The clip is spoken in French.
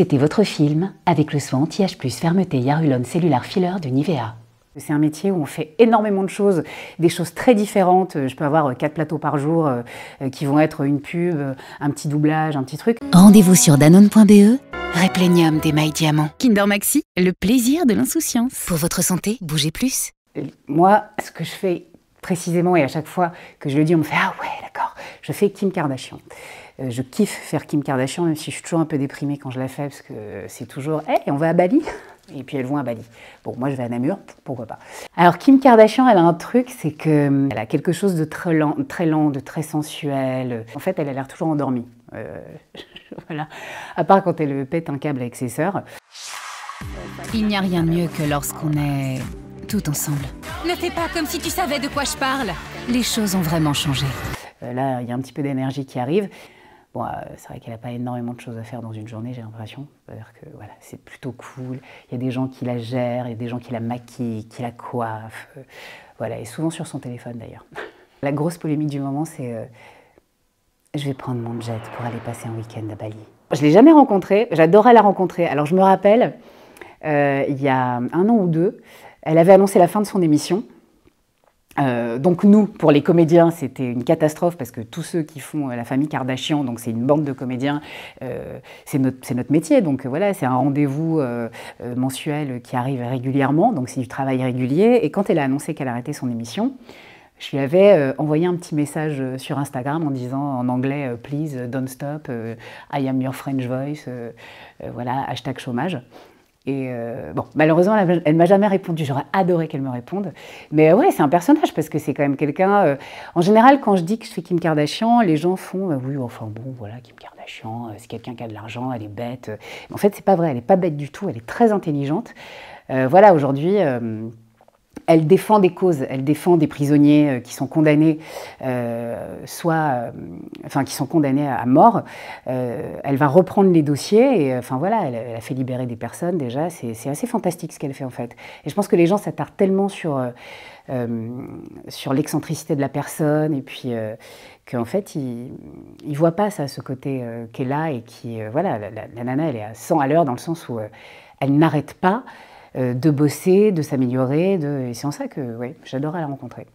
C'était votre film avec le soin anti-H+, fermeté Hyaluron Cellular Filler de Nivea. C'est un métier où on fait énormément de choses, des choses très différentes. Je peux avoir quatre plateaux par jour euh, qui vont être une pub, un petit doublage, un petit truc. Rendez-vous sur danone.be. Replenium des mailles diamants. Kinder Maxi, le plaisir de l'insouciance. Pour votre santé, bougez plus. Moi, ce que je fais précisément, et à chaque fois que je le dis, on me fait Ah ouais, d'accord, je fais Kim Kardashian. Euh, je kiffe faire Kim Kardashian, même si je suis toujours un peu déprimée quand je la fais, parce que c'est toujours Hé, on va à Bali et puis elles vont à Bali. Bon, moi je vais à Namur, pourquoi pas. Alors Kim Kardashian, elle a un truc, c'est qu'elle a quelque chose de très lent, très lent, de très sensuel. En fait, elle a l'air toujours endormie. Euh, voilà. À part quand elle pète un câble avec ses sœurs. Il n'y a rien de mieux que lorsqu'on est tout ensemble. Ne fais pas comme si tu savais de quoi je parle. Les choses ont vraiment changé. Euh, là, il y a un petit peu d'énergie qui arrive. Bon, euh, c'est vrai qu'elle n'a pas énormément de choses à faire dans une journée, j'ai l'impression. Que voilà, c'est plutôt cool. Il y a des gens qui la gèrent, il y a des gens qui la maquillent, qui la coiffent. Euh, voilà, et souvent sur son téléphone d'ailleurs. La grosse polémique du moment, c'est je vais prendre mon jet pour aller passer un week-end à Bali. Je l'ai jamais rencontrée, j'adorais la rencontrer. Alors je me rappelle, il y a un an ou deux, elle avait annoncé la fin de son émission. Euh, donc nous, pour les comédiens, c'était une catastrophe parce que tous ceux qui font euh, la famille Kardashian, donc c'est une bande de comédiens, euh, c'est notre, métier. Donc voilà, c'est un rendez-vous mensuel qui arrive régulièrement, donc c'est du travail régulier. Et quand elle a annoncé qu'elle arrêtait son émission, je lui avais envoyé un petit message sur Instagram en disant en anglais Please don't stop, I am your French voice, voilà, hashtag chômage. Et euh, bon, malheureusement, elle ne m'a jamais répondu. J'aurais adoré qu'elle me réponde. Mais ouais, c'est un personnage parce que c'est quand même quelqu'un. Euh, en général, quand je dis que je fais Kim Kardashian, les gens font oui, enfin bon, voilà, Kim Kardashian, euh, c'est quelqu'un qui a de l'argent, elle est bête. Mais en fait, c'est pas vrai. Elle n'est pas bête du tout. Elle est très intelligente. voilà, aujourd'hui elle défend des causes, elle défend des prisonniers euh, qui sont condamnés, euh, soit, euh, enfin, qui sont condamnés à mort. elle va reprendre les dossiers et, enfin voilà, elle, a fait libérer des personnes déjà. C'est assez fantastique ce qu'elle fait en fait. Et je pense que les gens s'attardent tellement sur sur l'excentricité de la personne et puis qu'en fait ils, ne voient pas ça, ce côté qu'elle a et qui, voilà, la, la, nana elle est à 100 à l'heure dans le sens où elle n'arrête pas. Euh, de bosser, de s'améliorer. De... Et c'est en ça que ouais, j'adorais la rencontrer.